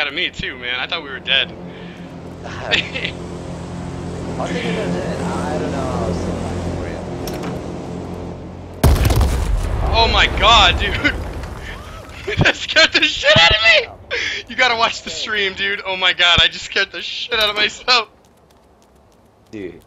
out of me too, man. I thought we were dead. I don't know. Oh my god, dude. that scared the shit out of me. You gotta watch the stream, dude. Oh my god, I just scared the shit out of myself. Dude.